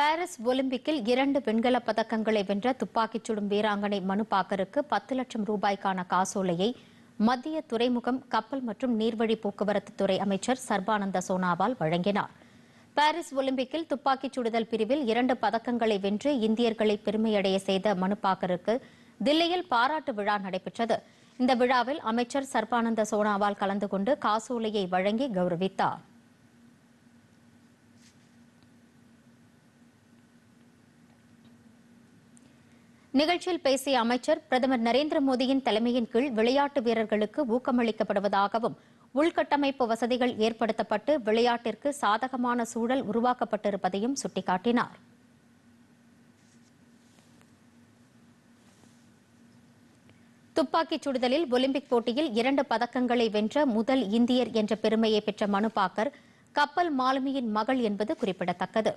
Paris ஒலிம்பிக்கில் இரண்டு வெண்கலப் பதக்கங்களை வென்ற துப்பாக்கிச் சுடும் வீராங்கனை மனு பாக்கருக்கு பத்து லட்சம் ரூபாய்க்கான காசோலையை மத்திய துறைமுகம் கப்பல் மற்றும் நீர்வழி போக்குவரத்து துறை அமைச்சர் சர்பானந்த சோனாவால் வழங்கினார். பாரிஸ் ஒலிம்பிக்கில் துப்பாக்கிச் சுடுதல் பிரிவில் இரண்டு பதக்கங்களை வென்று இந்தியர்களை பெருமையடைய செய்த மனு பாக்கருக்கு தில்லியில் பாராட்டு விழா நடைபெற்றது. இந்த விழாவில் அமைச்சர் சர்பானந்த சோனாவால் கலந்து கொண்டு காசோலையை வழங்கி கௌரவித்தார். நிகழ்ச்சியில் பேசிய அமைச்சர் பிரதமர் நரேந்திர மோடியின் தலைமையின் கீழ் விளையாட்டு வீரர்களுக்கு ஊக்கமளிக்கப்படுவதாகவும் உள்கட்டமைப்பு வசதிகள் ஏற்படுத்தப்பட்டு விளையாட்டிற்கு சாதகமான சூழல் உருவாக்கப்பட்டிருப்பதையும் சுட்டிக்காட்டினார். துப்பாக்கிச் சுடுதலில் ஒலிம்பிக் போட்டியில் இரண்டு பதக்கங்களை வென்ற முதல் இந்தியர் என்ற பெருமையை பெற்ற மனு பாக்கர் கப்பல் மாலுமியின் மகள் என்பது குறிப்பிடத்தக்கது.